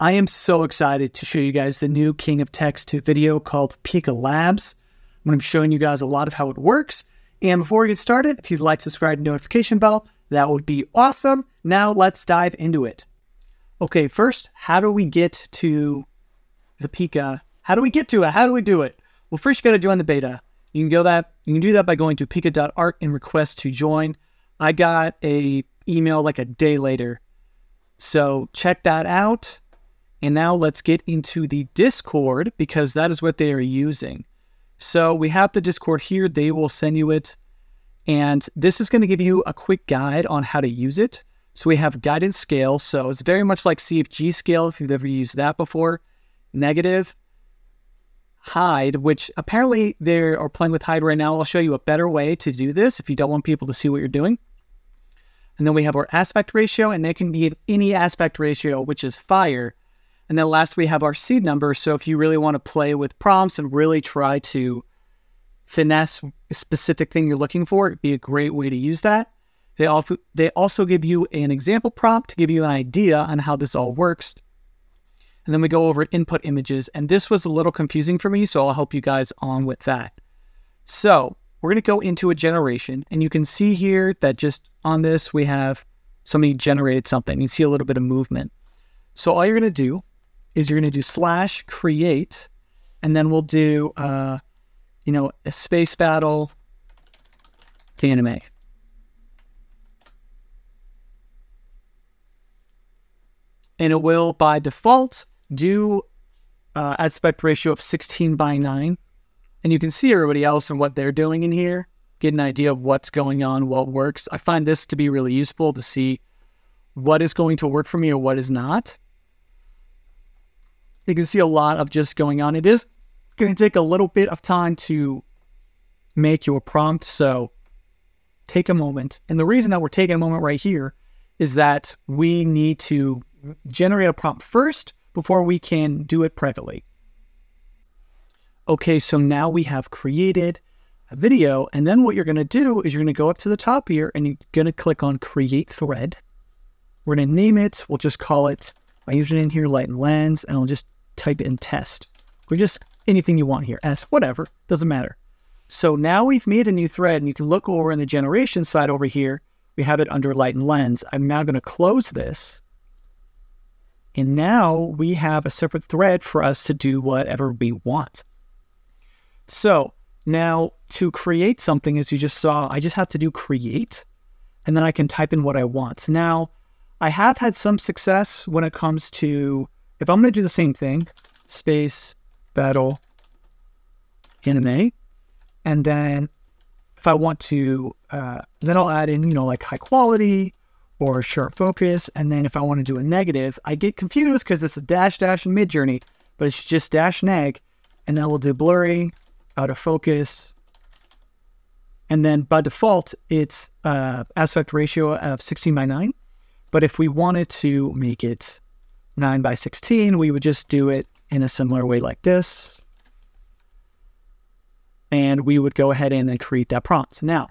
I am so excited to show you guys the new King of Text to video called Pika Labs. I'm going to be showing you guys a lot of how it works. And before we get started, if you'd like to subscribe to notification bell, that would be awesome. Now let's dive into it. Okay, first, how do we get to the Pika? How do we get to it? How do we do it? Well, first you got to join the beta. You can go that you can do that by going to pika.art and request to join. I got a email like a day later. So check that out. And now let's get into the Discord because that is what they are using. So we have the Discord here. They will send you it. And this is going to give you a quick guide on how to use it. So we have guidance scale. So it's very much like CFG scale if you've ever used that before. Negative, hide, which apparently they are playing with hide right now. I'll show you a better way to do this if you don't want people to see what you're doing. And then we have our aspect ratio, and they can be any aspect ratio, which is fire. And then last we have our seed number. So if you really want to play with prompts and really try to finesse a specific thing you're looking for, it'd be a great way to use that. They also they also give you an example prompt to give you an idea on how this all works. And then we go over input images. And this was a little confusing for me, so I'll help you guys on with that. So we're going to go into a generation, and you can see here that just on this, we have somebody generated something. You see a little bit of movement. So all you're going to do is you're going to do slash create, and then we'll do, uh, you know, a space battle anime. And it will, by default, do uh, aspect ratio of 16 by 9. And you can see everybody else and what they're doing in here, get an idea of what's going on, what works. I find this to be really useful to see what is going to work for me or what is not you can see a lot of just going on. It is going to take a little bit of time to make your prompt. So take a moment. And the reason that we're taking a moment right here is that we need to generate a prompt first before we can do it privately. Okay, so now we have created a video. And then what you're going to do is you're going to go up to the top here and you're going to click on create thread. We're going to name it. We'll just call it my username here, light and lens, and I'll just type in test or just anything you want here. S, whatever, doesn't matter. So now we've made a new thread and you can look over in the generation side over here. We have it under light and lens. I'm now going to close this. And now we have a separate thread for us to do whatever we want. So now to create something, as you just saw, I just have to do create and then I can type in what I want. Now I have had some success when it comes to if I'm going to do the same thing, space, battle, anime, and then if I want to, uh, then I'll add in, you know, like high quality or sharp focus. And then if I want to do a negative, I get confused because it's a dash dash Midjourney, but it's just dash neg. And then we'll do blurry, out of focus. And then by default, it's uh, aspect ratio of 16 by 9. But if we wanted to make it 9 by 16, we would just do it in a similar way like this. And we would go ahead and then create that prompt. Now,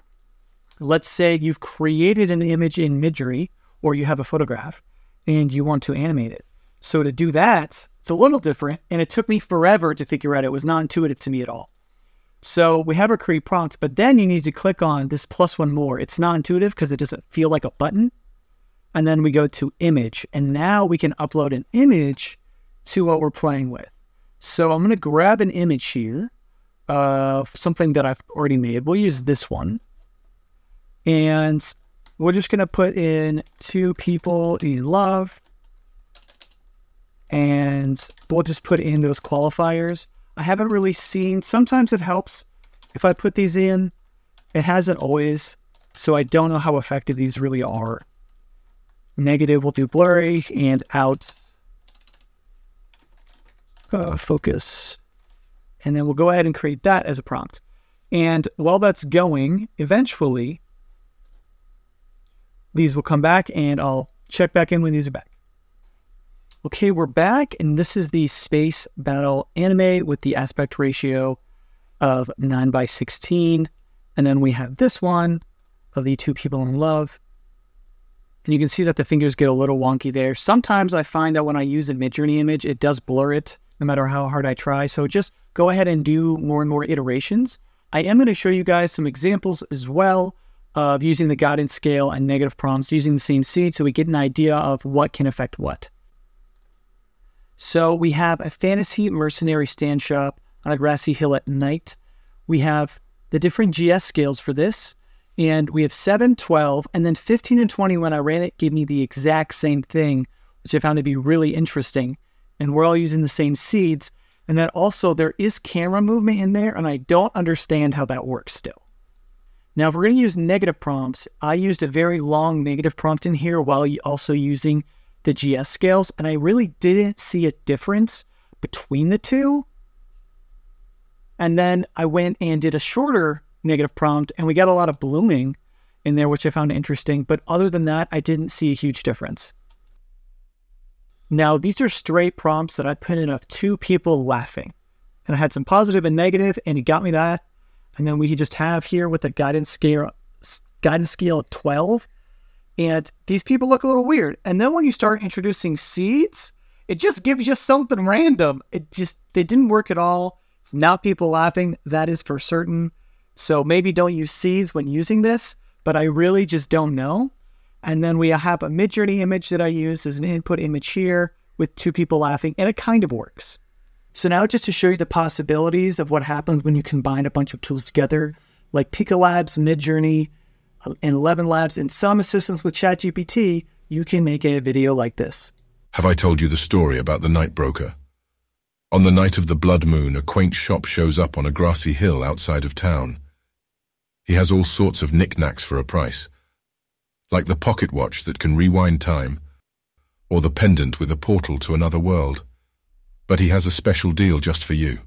let's say you've created an image in Midjourney or you have a photograph and you want to animate it. So to do that, it's a little different. And it took me forever to figure out it was not intuitive to me at all. So we have our create prompt, but then you need to click on this plus one more. It's not intuitive because it doesn't feel like a button and then we go to image. And now we can upload an image to what we're playing with. So I'm going to grab an image here of something that I've already made. We'll use this one. And we're just going to put in two people in love. And we'll just put in those qualifiers. I haven't really seen, sometimes it helps if I put these in. It hasn't always, so I don't know how effective these really are. Negative, we'll do blurry and out uh, focus. And then we'll go ahead and create that as a prompt. And while that's going, eventually, these will come back and I'll check back in when these are back. Okay, we're back, and this is the Space Battle anime with the aspect ratio of 9 by 16. And then we have this one of the two people in love And you can see that the fingers get a little wonky there. Sometimes I find that when I use a Midjourney image, it does blur it no matter how hard I try. So just go ahead and do more and more iterations. I am going to show you guys some examples as well of using the guidance scale and negative prompts using the same seed so we get an idea of what can affect what. So we have a fantasy mercenary stand shop on a grassy hill at night. We have the different GS scales for this, and we have 7, 12, and then 15 and 20 when I ran it gave me the exact same thing, which I found to be really interesting. And we're all using the same seeds. And then also there is camera movement in there, and I don't understand how that works still. Now, if we're going to use negative prompts, I used a very long negative prompt in here while also using the GS scales, and I really didn't see a difference between the two. And then I went and did a shorter negative prompt, and we got a lot of blooming in there, which I found interesting. But other than that, I didn't see a huge difference. Now, these are straight prompts that I put in of two people laughing. And I had some positive and negative, and it got me that. And then we just have here with the guidance scale, guidance scale of 12. And these people look a little weird. And then when you start introducing seeds, it just gives you something random. It just, they didn't work at all. It's not people laughing. That is for certain. So maybe don't use seeds when using this, but I really just don't know. And then we have a Midjourney image that I use as an input image here with two people laughing, and it kind of works. So now just to show you the possibilities of what happens when you combine a bunch of tools together, like Pika Labs, Midjourney, uh, and Eleven Labs, and some assistance with ChatGPT, you can make a video like this. Have I told you the story about the night broker? On the night of the blood moon, a quaint shop shows up on a grassy hill outside of town. He has all sorts of knickknacks for a price like the pocket watch that can rewind time, or the pendant with a portal to another world. But he has a special deal just for you.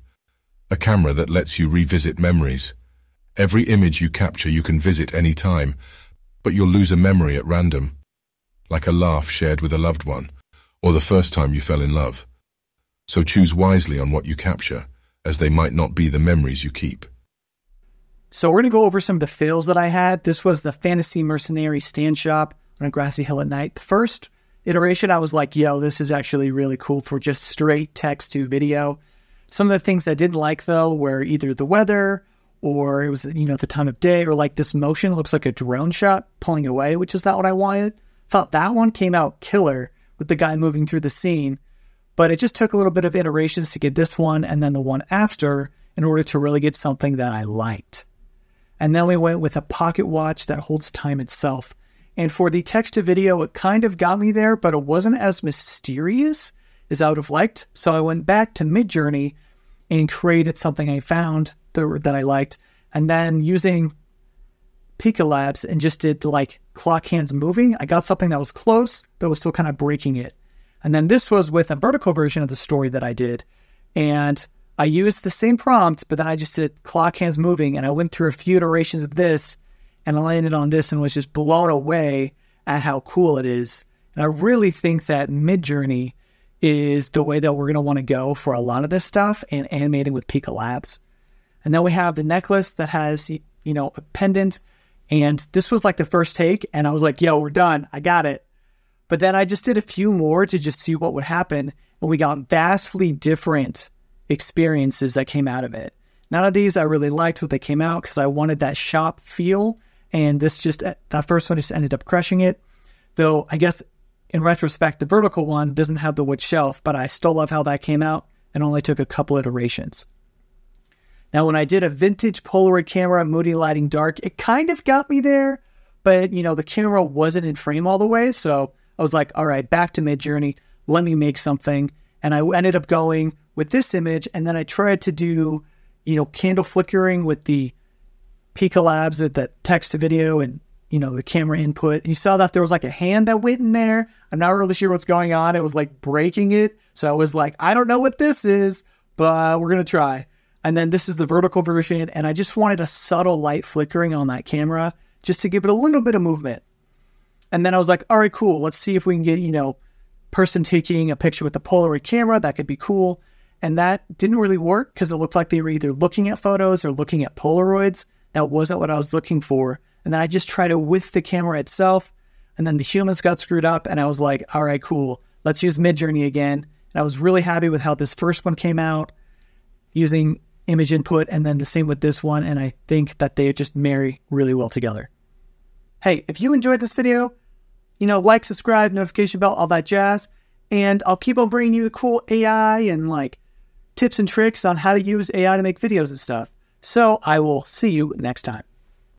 A camera that lets you revisit memories. Every image you capture you can visit any time, but you'll lose a memory at random, like a laugh shared with a loved one, or the first time you fell in love. So choose wisely on what you capture, as they might not be the memories you keep. So we're going to go over some of the fails that I had. This was the Fantasy Mercenary stand shop on a grassy hill at night. The first iteration, I was like, yo, this is actually really cool for just straight text to video. Some of the things I didn't like, though, were either the weather or it was, you know, the time of day or like this motion looks like a drone shot pulling away, which is not what I wanted. Thought that one came out killer with the guy moving through the scene, but it just took a little bit of iterations to get this one and then the one after in order to really get something that I liked. And then we went with a pocket watch that holds time itself. And for the text to video, it kind of got me there, but it wasn't as mysterious as I would have liked. So I went back to Midjourney and created something I found that I liked. And then using Pika Labs and just did like clock hands moving, I got something that was close, but was still kind of breaking it. And then this was with a vertical version of the story that I did. And I used the same prompt, but then I just did clock hands moving and I went through a few iterations of this and I landed on this and was just blown away at how cool it is. And I really think that Midjourney is the way that we're going to want to go for a lot of this stuff and animating with Pika Labs. And then we have the necklace that has, you know, a pendant. And this was like the first take. And I was like, yo, we're done. I got it. But then I just did a few more to just see what would happen. And we got vastly different experiences that came out of it. None of these I really liked what they came out because I wanted that shop feel, and this just uh, that first one just ended up crushing it. Though I guess in retrospect, the vertical one doesn't have the wood shelf, but I still love how that came out and only took a couple iterations. Now, when I did a vintage Polaroid camera, moody lighting dark, it kind of got me there, but you know, the camera wasn't in frame all the way. So I was like, all right, back to Midjourney. Let me make something. And I ended up going with this image, and then I tried to do, you know, candle flickering with the Pika Labs with the text to video and you know the camera input. And you saw that there was like a hand that went in there. I'm not really sure what's going on. It was like breaking it, so I was like, I don't know what this is, but we're gonna try. And then this is the vertical version, and I just wanted a subtle light flickering on that camera just to give it a little bit of movement. And then I was like, all right, cool. Let's see if we can get, you know, person taking a picture with the Polaroid camera. That could be cool. And that didn't really work because it looked like they were either looking at photos or looking at Polaroids. That wasn't what I was looking for. And then I just tried it with the camera itself. and then the humans got screwed up, and I was like, all right, cool, let's use Midjourney again. And I was really happy with how this first one came out using image input, and then the same with this one, and I think that they just marry really well together. Hey, if you enjoyed this video, you know, like, subscribe, notification bell, all that jazz, and I'll keep on bringing you the cool AI and like tips and tricks on how to use AI to make videos and stuff. So I will see you next time.